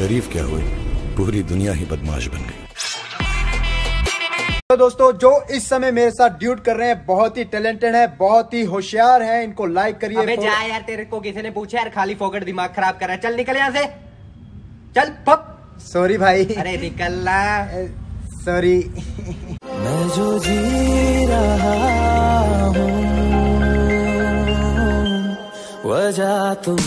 शरीफ क्या हुए? पूरी दुनिया ही बदमाश बन गई। तो दोस्तों जो इस समय मेरे साथ ड्यूट कर रहे हैं बहुत ही टैलेंटेड है बहुत ही होशियार है इनको लाइक करिए अबे जा यार तेरे को किसी ने पूछा यार खाली फोकट दिमाग खराब कर रहा है। चल निकल यहाँ से। चल पप सॉरी भाई। अरे निकलना सॉरी मैं जो जी रहा हूँ वजह तुम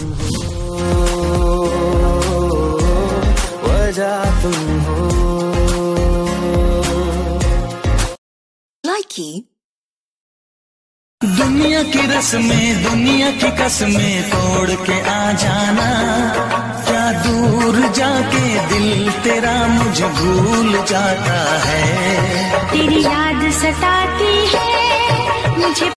वजह तुम हो। Likey. दुनिया की रस्में दुनिया की कसमें तोड़ के आ जाना। क्या दूर जाके दिल तेरा मुझे भूल जाता है? तेरी याद सताती है मुझे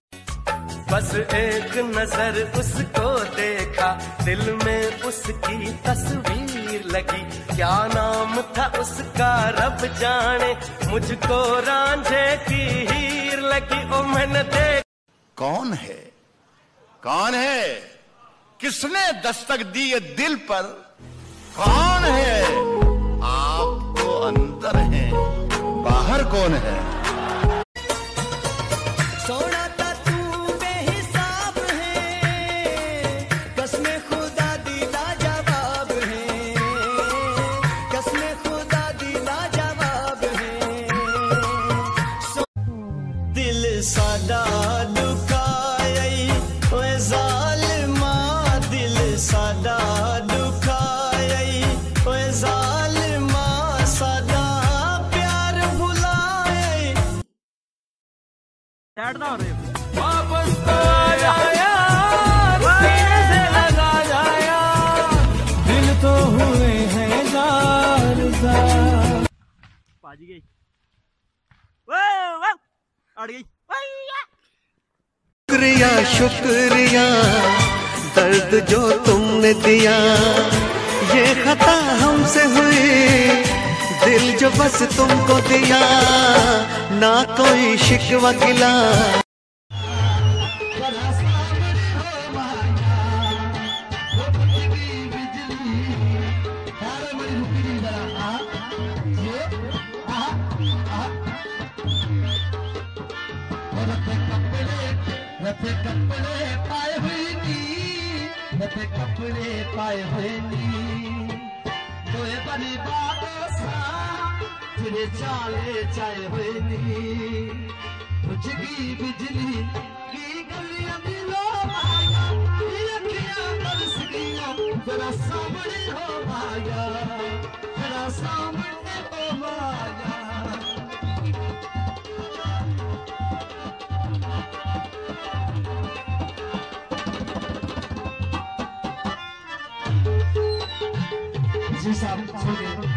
बस एक नज़र उसको देखा दिल में उसकी तस्वीर। लगी। क्या नाम था उसका, रब जाने। मुझको रांझे की हीर लगी। ओ मैंने देख कौन है? कौन है? किसने दस्तक दी है दिल पर? कौन है? आप तो अंदर हैं, बाहर कौन है? दिल साडा दुखाई ओए जालिमा दिल साडा दुखाई ओए जालिमा साडा प्यार भुलाए। वापस तो आया सीने से लगा जाया। दिल तो हुए हैं जार जार बाजी गई। अड़ गई। शुक्रिया शुक्रिया, दर्द जो तुमने दिया, ये खता हमसे हुई, दिल जो बस तुमको दिया, ना कोई शिकवा गिला कपड़े पाए रथे कपड़े पाए फिर चाले चाहे नी। बुझगी बिजली की गलियां मिलो माया ये अखियां बरस गईं तेरा सामने हो माया तेरा सामने जी साहब छोड़